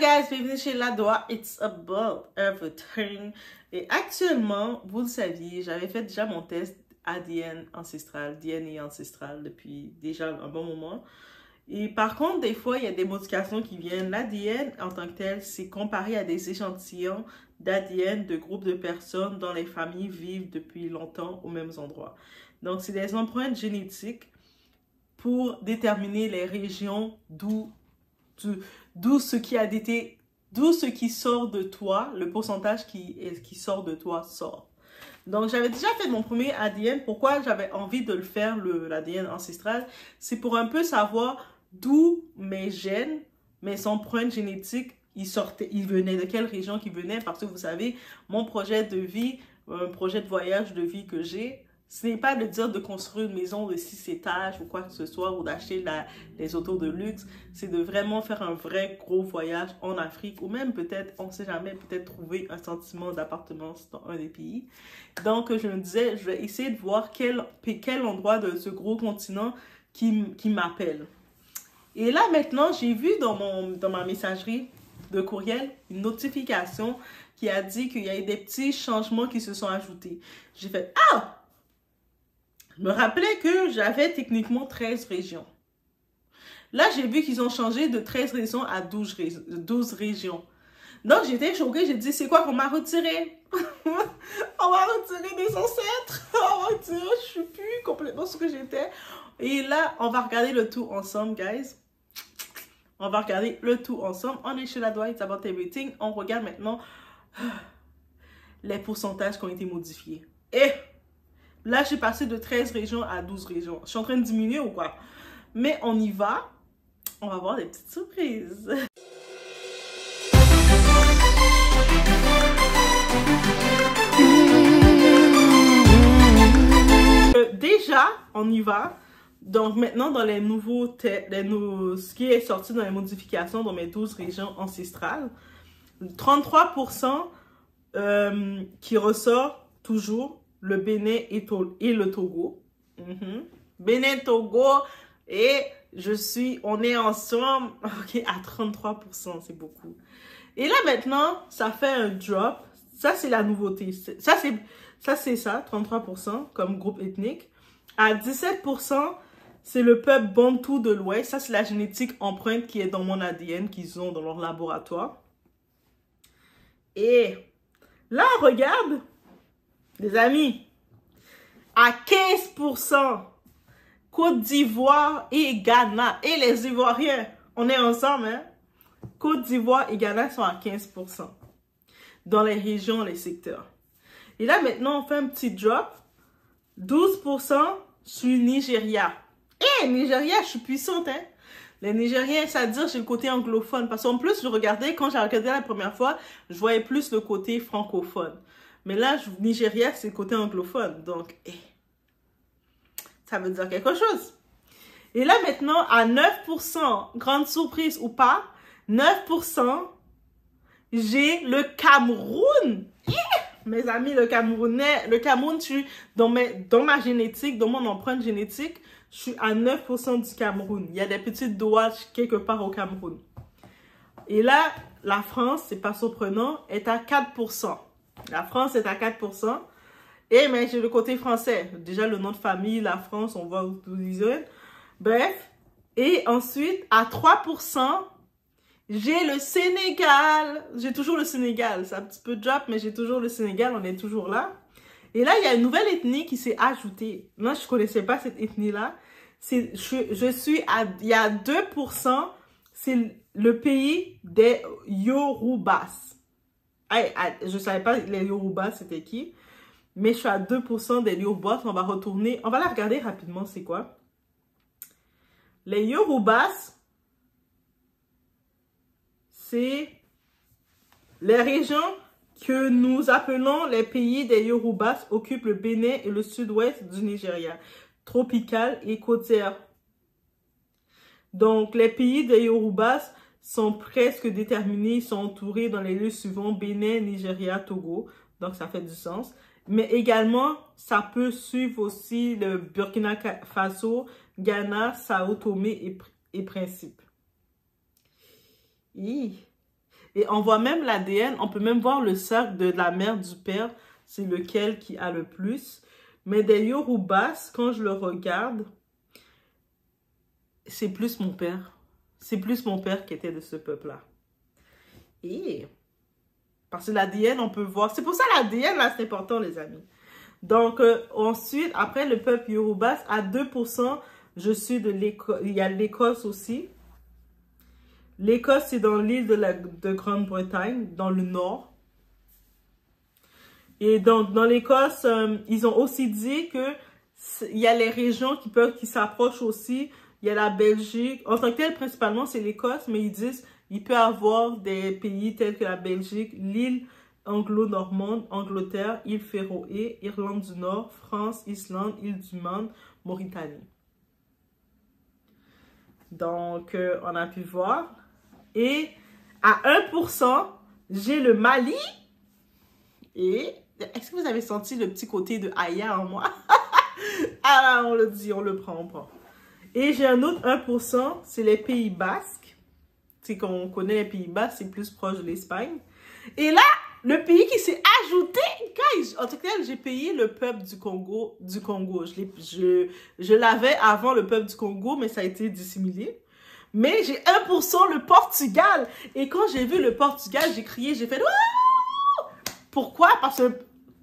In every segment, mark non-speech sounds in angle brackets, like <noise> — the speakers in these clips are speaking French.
guys, bienvenue chez La Doigt. It's about everything. Et actuellement, vous le saviez, j'avais fait déjà mon test ADN ancestral, DNA ancestral depuis déjà un bon moment. Et par contre, des fois, il y a des modifications qui viennent. L'ADN en tant que tel, c'est comparé à des échantillons d'ADN de groupes de personnes dont les familles vivent depuis longtemps aux mêmes endroits. Donc, c'est des empreintes génétiques pour déterminer les régions d'où d'où ce qui a été d'où ce qui sort de toi, le pourcentage qui, qui sort de toi sort. Donc, j'avais déjà fait mon premier ADN. Pourquoi j'avais envie de le faire, l'ADN ancestral? C'est pour un peu savoir d'où mes gènes, mes empreintes génétiques, ils sortaient, ils venaient, de quelle région ils venaient. Parce que vous savez, mon projet de vie, un projet de voyage de vie que j'ai, ce n'est pas de dire de construire une maison de six étages ou quoi que ce soit ou d'acheter des autos de luxe. C'est de vraiment faire un vrai gros voyage en Afrique ou même peut-être, on ne sait jamais, peut-être trouver un sentiment d'appartenance dans un des pays. Donc, je me disais, je vais essayer de voir quel, quel endroit de ce gros continent qui, qui m'appelle. Et là, maintenant, j'ai vu dans, mon, dans ma messagerie de courriel une notification qui a dit qu'il y a eu des petits changements qui se sont ajoutés. J'ai fait « Ah! » Me rappelais que j'avais techniquement 13 régions. Là, j'ai vu qu'ils ont changé de 13 régions à 12, 12 régions. Donc, j'étais choquée. J'ai dit, c'est quoi qu'on m'a retiré? <laughs> on m'a retiré des ancêtres. <laughs> on m'a retiré, je suis plus complètement ce que j'étais. Et là, on va regarder le tout ensemble, guys. On va regarder le tout ensemble. On est chez la Dwight About Everything. On regarde maintenant <gasps> les pourcentages qui ont été modifiés. Et là, j'ai passé de 13 régions à 12 régions. Je suis en train de diminuer ou quoi? Mais on y va. On va voir des petites surprises. Euh, déjà, on y va. Donc maintenant, dans les nouveaux, les nouveaux, ce qui est sorti dans les modifications dans mes 12 régions ancestrales, 33% euh, qui ressort toujours le Bénin et, et le Togo. Mm Bénin, Togo et je suis, on est ensemble, <laughs> ok, à 33%, c'est beaucoup. Et là maintenant, ça fait un drop. Ça, c'est la nouveauté. Ça, c'est ça, c'est ça, 33% comme groupe ethnique. À 17%, c'est le peuple Bantou de l'Ouest. Ça, c'est la génétique empreinte qui est dans mon ADN qu'ils ont dans leur laboratoire. Et là, regarde, les amis, à 15%, Côte d'Ivoire et Ghana. Et les Ivoiriens, on est ensemble, hein? Côte d'Ivoire et Ghana sont à 15% dans les régions, les secteurs. Et là, maintenant, on fait un petit drop. 12% sur Nigeria. Eh, Nigeria, je suis puissante, hein? Les Nigériens, ça veut dire j'ai le côté anglophone. Parce qu'en plus, je regardais, quand j'ai regardé la première fois, je voyais plus le côté francophone. Mais là, Nigeria, c'est côté anglophone. Donc, eh, ça veut dire quelque chose. Et là, maintenant, à 9%, grande surprise ou pas, 9%, j'ai le Cameroun. Mes amis, le Camerounais, le Cameroun, je suis dans, mes, dans ma génétique, dans mon empreinte génétique, je suis à 9% du Cameroun. Il y a des petites doigts quelque part au Cameroun. Et là, la France, c'est pas surprenant, est à 4%. La France est à 4%. Et mais j'ai le côté français. Déjà, le nom de famille, la France, on voit où ils Bref. Et ensuite, à 3%, j'ai le Sénégal. J'ai toujours le Sénégal. C'est un petit peu drop, mais j'ai toujours le Sénégal. On est toujours là. Et là, il y a une nouvelle ethnie qui s'est ajoutée. Moi, je connaissais pas cette ethnie-là. Je, je suis à, il y a 2%, c'est le pays des Yorubas. Je savais pas les Yorubas, c'était qui. Mais je suis à 2% des Yorubas. On va retourner. On va la regarder rapidement, c'est quoi. Les Yorubas, c'est les régions que nous appelons les pays des Yorubas occupent le Bénin et le sud-ouest du Nigeria, tropical et côtière. Donc, les pays des Yorubas sont presque déterminés, ils sont entourés dans les lieux suivants, Bénin, Nigeria, Togo. Donc, ça fait du sens. Mais également, ça peut suivre aussi le Burkina Faso, Ghana, Sao Tomé et, Principe. Et on voit même l'ADN, on peut même voir le cercle de la mère du père, c'est lequel qui a le plus. Mais des Yorubas, quand je le regarde, c'est plus mon père. C'est plus mon père qui était de ce peuple-là. Et parce que l'ADN, on peut voir. C'est pour ça l'ADN, là, c'est important, les amis. Donc, euh, ensuite, après, le peuple Yoruba, à 2%, je suis de l'Écosse. Il y a l'Écosse aussi. L'Écosse, c'est dans l'île de, de Grande-Bretagne, dans le nord. Et donc, dans l'Écosse, euh, ils ont aussi dit que il y a les régions qui peuvent, qui s'approchent aussi. Il y a la Belgique. En tant que tel, principalement, c'est l'Écosse, mais ils disent il peut y avoir des pays tels que la Belgique, l'île anglo-normande, Angleterre, île Féroé, Irlande du Nord, France, Islande, île du Man, Mauritanie. Donc, euh, on a pu voir. Et à 1%, j'ai le Mali. Et est-ce que vous avez senti le petit côté de Aya en moi? <laughs> ah, on le dit, on le prend, on prend. Et j'ai un autre 1%, c'est les Pays Basques. C'est qu'on connaît les Pays Basques, c'est plus proche de l'Espagne. Et là, le pays qui s'est ajouté, guys, en tout cas, j'ai payé le peuple du Congo, du Congo. Je, l'avais avant le peuple du Congo, mais ça a été dissimulé. Mais j'ai 1% le Portugal. Et quand j'ai vu le Portugal, j'ai crié, j'ai fait Pourquoi? Parce que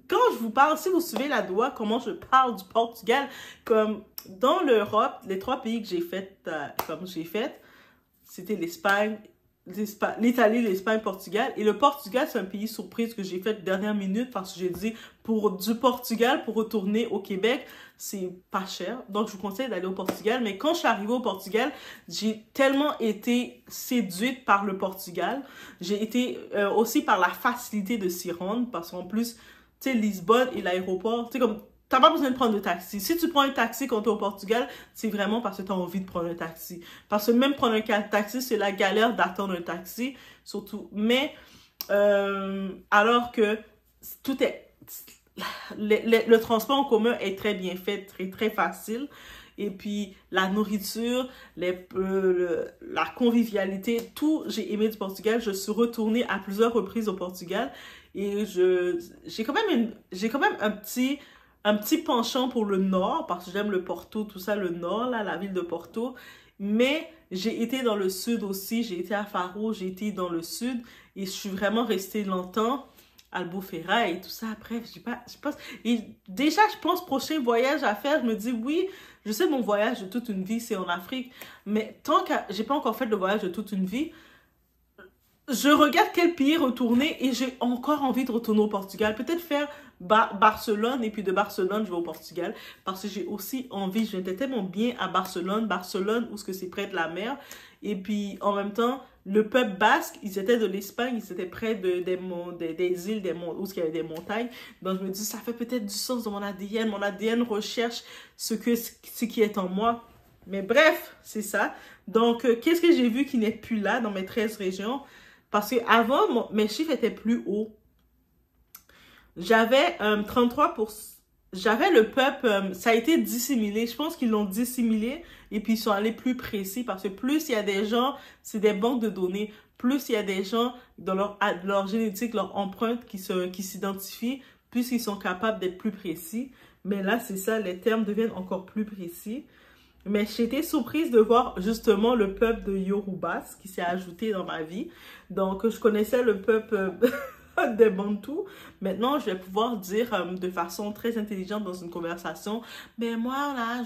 quand je vous parle, si vous suivez la doigt, comment je parle du Portugal, comme dans l'Europe, les trois pays que j'ai fait, euh, comme j'ai fait, c'était l'Espagne, l'Italie, l'Espagne, Portugal. Et le Portugal, c'est un pays surprise que j'ai fait dernière minute parce que j'ai dit pour du Portugal, pour retourner au Québec, c'est pas cher. Donc, je vous conseille d'aller au Portugal. Mais quand je suis arrivée au Portugal, j'ai tellement été séduite par le Portugal. J'ai été euh, aussi par la facilité de s'y rendre parce qu'en plus, tu sais, Lisbonne et l'aéroport, tu sais, comme T'as pas besoin de prendre de taxi. Si tu prends un taxi quand tu es au Portugal, c'est vraiment parce que tu as envie de prendre un taxi. Parce que même prendre un taxi, c'est la galère d'attendre un taxi, surtout. Mais, euh, alors que tout est... Le, transport en commun est très bien fait, très, très facile. Et puis, la nourriture, les, euh, la convivialité, tout, j'ai aimé du Portugal. Je suis retournée à plusieurs reprises au Portugal. Et je j'ai quand j'ai quand même un petit un petit penchant pour le nord, parce que j'aime le Porto, tout ça, le nord, là, la ville de Porto. Mais j'ai été dans le sud aussi, j'ai été à Faro, j'ai été dans le sud, et je suis vraiment restée longtemps. Albufeira et tout ça. Après, je pas, je pense. Et déjà, je pense, prochain voyage à faire, je me dis, oui, je sais, mon voyage de toute une vie, c'est en Afrique. Mais tant que j'ai pas encore fait le voyage de toute une vie, je regarde quel pays retourner et j'ai encore envie de retourner au Portugal. Peut-être faire Barcelone et puis de Barcelone, je vais au Portugal parce que j'ai aussi envie, j'étais tellement bien à Barcelone, Barcelone où que c'est près de la mer et puis en même temps, le peuple basque, ils étaient de l'Espagne, ils étaient près de, des, des, des îles, des où il y avait des montagnes. Donc je me dis, ça fait peut-être du sens dans mon ADN. Mon ADN recherche ce, que, ce qui est en moi. Mais bref, c'est ça. Donc, euh, qu'est-ce que j'ai vu qui n'est plus là dans mes 13 régions? Parce qu'avant, mes chiffres étaient plus hauts. J'avais 33% euh, J'avais le peuple, euh, ça a été dissimulé. Je pense qu'ils l'ont dissimulé et puis ils sont allés plus précis parce que plus il y a des gens, c'est des banques de données, plus il y a des gens dans leur, leur génétique, leur empreinte qui s'identifient, qui plus ils sont capables d'être plus précis. Mais là, c'est ça, les termes deviennent encore plus précis. Mais j'étais surprise de voir justement le peuple de Yorubas qui s'est ajouté dans ma vie. Donc, je connaissais le peuple <laughs> des Bantous. Maintenant, je vais pouvoir dire euh, de façon très intelligente dans une conversation, mais moi, là,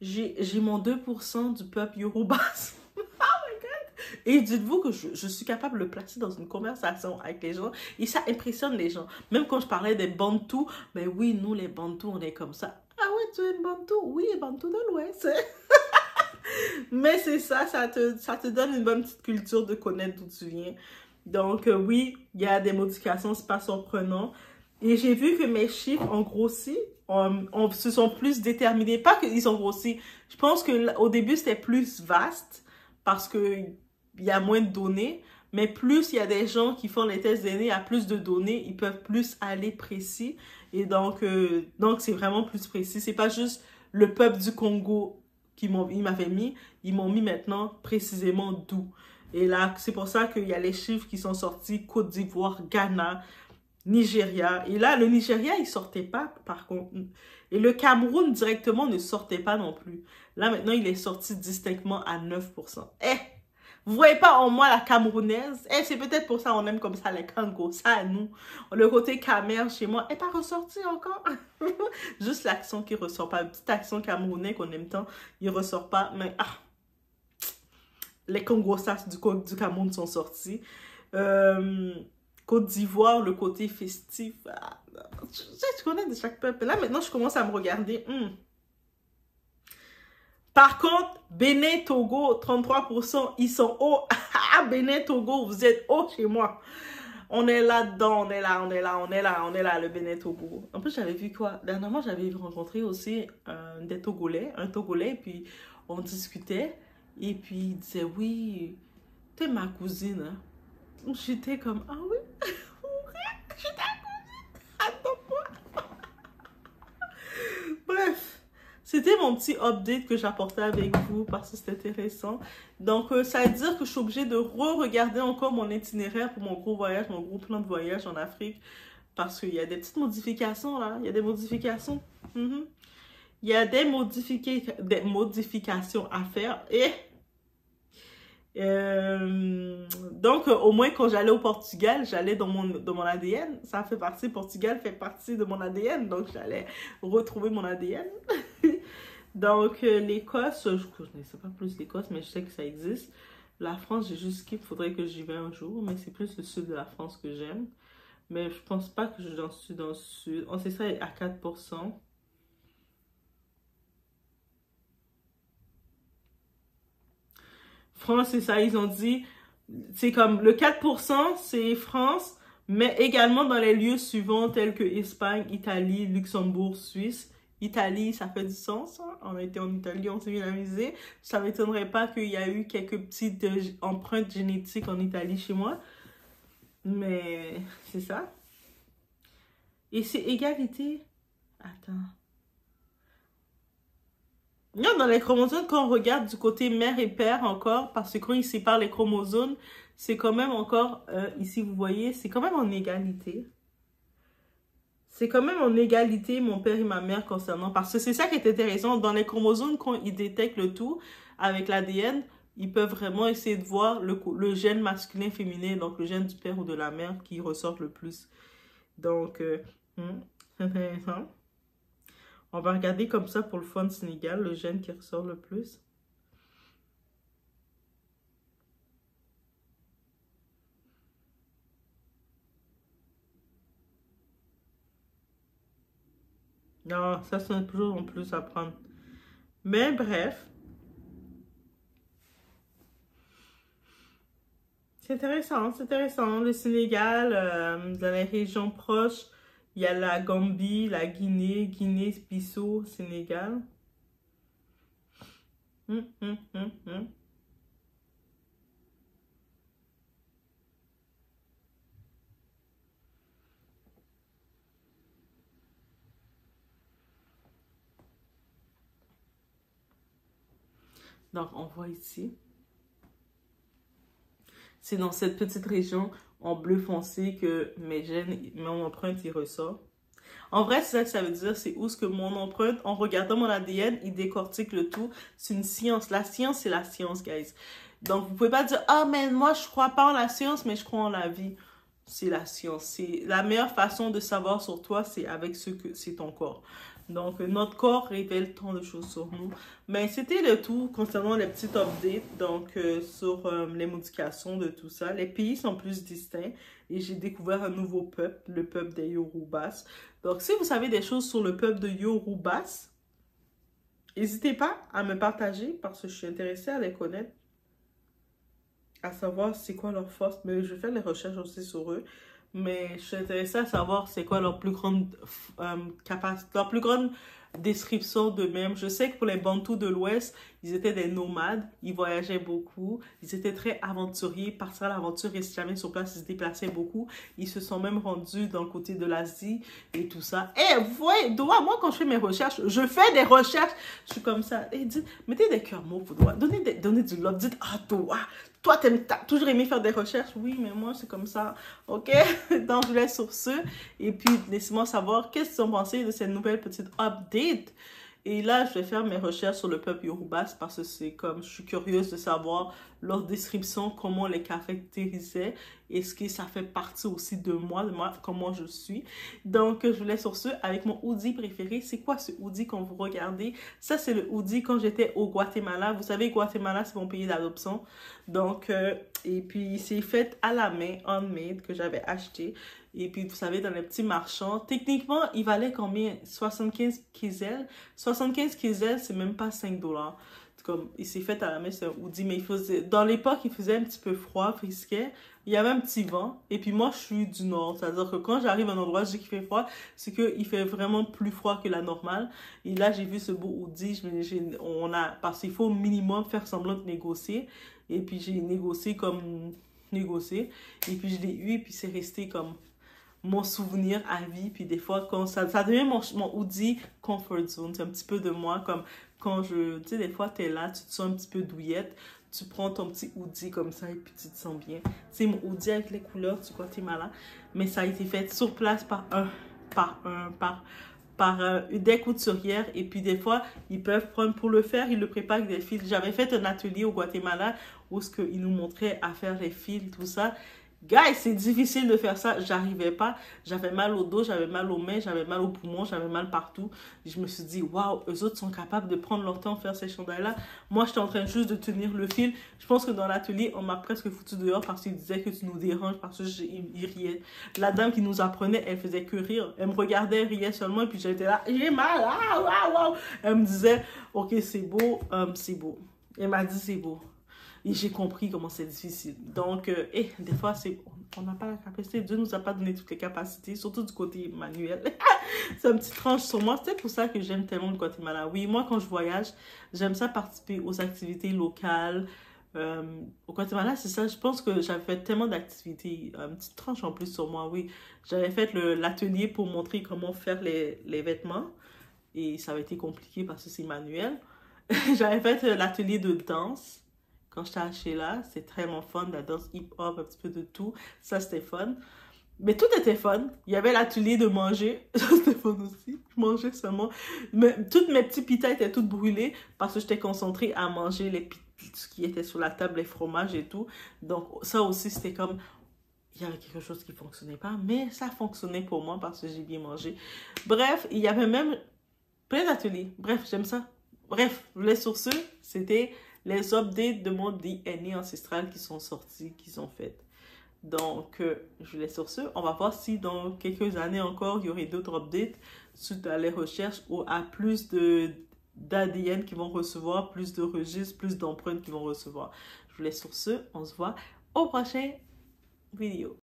j'ai mon 2% du peuple Yorubas. <laughs> oh! Et dites-vous que je, je, suis capable de le placer dans une conversation avec les gens et ça impressionne les gens. Même quand je parlais des Bantous, mais oui, nous les Bantous, on est comme ça. Tu es une Bantou? Oui, Bantou de l'Ouest. <laughs> mais c'est ça, ça te, ça te donne une bonne petite culture de connaître d'où tu viens. Donc euh, oui, il y a des modifications, c'est pas surprenant. Et j'ai vu que mes chiffres ont grossi, on, se sont plus déterminés. Pas qu'ils ont grossi. Je pense qu'au début, c'était plus vaste parce qu'il y a moins de données. Mais plus il y a des gens qui font les tests d'aînés, a plus de données, ils peuvent plus aller précis. Et donc, euh, donc c'est vraiment plus précis. C'est pas juste le peuple du Congo qui m'avait mis, ils m'ont mis maintenant précisément d'où. Et là, c'est pour ça qu'il y a les chiffres qui sont sortis, Côte d'Ivoire, Ghana, Nigeria. Et là, le Nigeria, il sortait pas, par contre. Et le Cameroun, directement, ne sortait pas non plus. Là, maintenant, il est sorti distinctement à 9%. Eh! Vous voyez pas en moi la camerounaise? Eh, c'est peut-être pour ça qu'on aime comme ça les Kango. Ça, nous. Le côté camer chez moi est pas ressorti encore. <laughs> Juste l'accent qui ressort pas. Le petit accent camerounais qu'on aime tant, il ressort pas. Mais, ah! Les Congosas du, du Cameroun sont sortis. Euh, Côte d'Ivoire, le côté festif. Ah, tu, connais de chaque peuple. Là, maintenant, je commence à me regarder. Hmm. Par contre, Bénin, Togo, 33%, ils sont hauts. <laughs> Ah, Bénin, Togo, vous êtes haut chez moi. On est là-dedans, on est là, on est là, on est là, on est là, le Bénin, Togo. En plus, j'avais vu quoi? Dernièrement, j'avais rencontré aussi des Togolais, un Togolais, puis on discutait. Et puis, il disait, oui, t'es ma cousine. Hein. J'étais comme, ah oui, <laughs> j'étais ta cousine. Attends-moi. Bref. C'était mon petit update que j'apportais avec vous parce que c'était intéressant. Donc, euh, ça veut dire que je suis obligée de re-regarder encore mon itinéraire pour mon gros voyage, mon gros plan de voyage en Afrique. Parce qu'il y a des petites modifications là. Il y a des modifications. Mm-hmm. Il y a des, modifications à faire. Et euh, donc, au moins, quand j'allais au Portugal, j'allais dans mon, dans mon ADN. Ça fait partie, Portugal fait partie de mon ADN. Donc, j'allais retrouver mon ADN. <laughs> donc, euh, l'Écosse, je ne connaissais pas plus l'Écosse, mais je sais que ça existe. La France, j'ai juste skip, faudrait que j'y vais un jour. Mais c'est plus le sud de la France que j'aime. Mais je pense pas que je suis dans le sud. On sait ça à 4%. France, c'est ça, ils ont dit, c'est comme le 4%, c'est France, mais également dans les lieux suivants tels que Espagne, Italie, Luxembourg, Suisse. Italie, ça fait du sens. Hein. On a été en Italie, on s'est bien amusé. Ça ne m'étonnerait pas qu'il y a eu quelques petites empreintes génétiques en Italie chez moi. Mais c'est ça. Et c'est égalité. Attends. Non, dans les chromosomes, quand on regarde du côté mère et père encore, parce que quand ils séparent les chromosomes, c'est quand même encore, euh, ici vous voyez, c'est quand même en égalité. C'est quand même en égalité mon père et ma mère concernant, parce que c'est ça qui est intéressant, dans les chromosomes, quand ils détectent le tout avec l'ADN, ils peuvent vraiment essayer de voir le, le, gène masculin, féminin, donc le gène du père ou de la mère qui ressort le plus. Donc, euh, hmm, c'est intéressant. On va regarder comme ça pour le fun Sénégal, le gène qui ressort le plus. Non, ça c'est toujours en plus à prendre. Mais bref. C'est intéressant, c'est intéressant. Le Sénégal, euh, dans les régions proches, il y a la Gambie, la Guinée, Guinée-Bissau, Sénégal. Hum, hum, hum, Donc, on voit ici. C'est dans cette petite région en bleu foncé que mes gènes, mon empreinte, il ressort. En vrai, c'est ça que veut dire, c'est où ce que mon empreinte, en regardant mon ADN, il décortique le tout. C'est une science. La science, c'est la science, guys. Donc, vous pouvez pas dire, ah, mais moi, je crois pas en la science, mais je crois en la vie. C'est la science. C'est la meilleure façon de savoir sur toi, c'est avec ce que c'est ton corps. Donc, notre corps révèle tant de choses sur nous. Mais c'était le tout concernant les petites updates, donc euh, sur euh, les modifications de tout ça. Les pays sont plus distincts et j'ai découvert un nouveau peuple, le peuple des Yorubas. Donc, si vous savez des choses sur le peuple de Yorubas, n'hésitez pas à me partager parce que je suis intéressée à les connaître, à savoir c'est quoi leur force. Mais je faire les recherches aussi sur eux. Mais je suis intéressée à savoir c'est quoi leur plus grande euh, capacité, leur plus grande description d'eux-mêmes. Je sais que pour les Bantous de l'Ouest, ils étaient des nomades, ils voyageaient beaucoup, ils étaient très aventuriers, partir à l'aventure, rester jamais sur place, ils se déplaçaient beaucoup. Ils se sont même rendus dans le côté de l'Asie et tout ça. Et vous voyez, moi quand je fais mes recherches, je fais des recherches, je suis comme ça. Et dites, mettez des cœurs mots pour Doa, donnez, du love, dites, ah, Doa, Toi, t'as toujours aimé faire des recherches? Oui, mais moi, c'est comme ça. OK? <laughs> Donc, je vous laisse sur ce. Et puis, laissez-moi savoir qu'est-ce qu'ils ont pensé de cette nouvelle petite update? Et là, je vais faire mes recherches sur le peuple Yorubas parce que c'est comme, je suis curieuse de savoir leur description, comment les caractérisait, est-ce que ça fait partie aussi de moi, de moi, comment je suis. Donc, je vous laisse sur ce avec mon hoodie préféré. C'est quoi ce hoodie quand vous regardez? Ça, c'est le hoodie quand j'étais au Guatemala. Vous savez, Guatemala, c'est mon pays d'adoption. Donc, euh, et puis, c'est fait à la main, handmade, que j'avais acheté. Et puis, vous savez, dans les petits marchands, techniquement, il valait combien? 75 kizels. 75 kizels, c'est même pas 5 dollars. Comme, il s'est fait à la main, c'est un hoodie, mais il faisait, dans l'époque, il faisait un petit peu froid, frisquet. Il y avait un petit vent. Et puis, moi, je suis du nord. C'est-à-dire que quand j'arrive à un endroit, je dis qu'il fait froid, c'est qu'il fait vraiment plus froid que la normale. Et là, j'ai vu ce beau hoodie. On a, parce qu'il faut au minimum faire semblant de négocier. Et puis, j'ai négocié comme négocié. Et puis, je l'ai eu, et puis c'est resté comme mon souvenir à vie. Puis des fois, quand ça, ça devient mon, mon hoodie comfort zone. C'est un petit peu de moi. Comme quand je, tu sais, des fois, tu es là, tu te sens un petit peu douillette. Tu prends ton petit hoodie comme ça et puis tu te sens bien. C'est mon hoodie avec les couleurs tu es malade. Mais ça a été fait sur place par un, par un, par par euh, des couturières et puis des fois ils peuvent prendre pour le faire ils le préparent avec des fils. J'avais fait un atelier au Guatemala où ce qu'ils nous montraient à faire les fils tout ça Guys, c'est difficile de faire ça. J'arrivais pas. J'avais mal au dos, j'avais mal aux mains, j'avais mal aux poumons, j'avais mal partout. Je me suis dit, waouh, eux autres sont capables de prendre leur temps à faire ces chandails-là. Moi, j'étais en train juste de tenir le fil. Je pense que dans l'atelier, on m'a presque foutu dehors parce qu'ils disaient que tu nous déranges, parce qu'ils riaient. La dame qui nous apprenait, elle faisait que rire. Elle me regardait, riait seulement, et puis j'étais là, j'ai mal, ah, waouh, waouh. Elle me disait, ok, c'est beau, um, c'est beau. Elle m'a dit, c'est beau. Et j'ai compris comment c'est difficile. Donc, euh, et eh, des fois, c'est on n'a pas la capacité. Dieu nous a pas donné toutes les capacités, surtout du côté manuel. <laughs> c'est un petit tranche sur moi. C'est pour ça que j'aime tellement le Guatemala. Oui, moi, quand je voyage, j'aime ça participer aux activités locales. Euh, au Guatemala, c'est ça. Je pense que j'avais fait tellement d'activités. Une petite tranche en plus sur moi, oui. J'avais fait l'atelier pour montrer comment faire les, les vêtements. Et ça avait été compliqué parce que c'est manuel. <laughs> j'avais fait euh, l'atelier de danse quand j'étais à Sheila. C'est vraiment fun, la danse hip-hop, un petit peu de tout. Ça, c'était fun. Mais tout était fun. Il y avait l'atelier de manger. <laughs> Ça, c'était fun aussi. Je mangeais seulement. Mais toutes mes petits pitas étaient toutes brûlées parce que j'étais concentrée à manger les ce qui était sur la table, les fromages et tout. Donc, ça aussi, c'était comme... Il y avait quelque chose qui fonctionnait pas, mais ça fonctionnait pour moi parce que j'ai bien mangé. Bref, il y avait même plein d'ateliers. Bref, j'aime ça. Bref, les sur c'était les updates de mon DNA ancestral qui sont sortis, qui sont faites. Donc, euh, je laisse sur ce. On va voir si dans quelques années encore, il y aurait d'autres updates suite à les recherches ou à plus de d'ADN qui vont recevoir, plus de registres, plus d'empreintes qui vont recevoir. Je vous laisse sur ce. On se voit au prochain vidéo.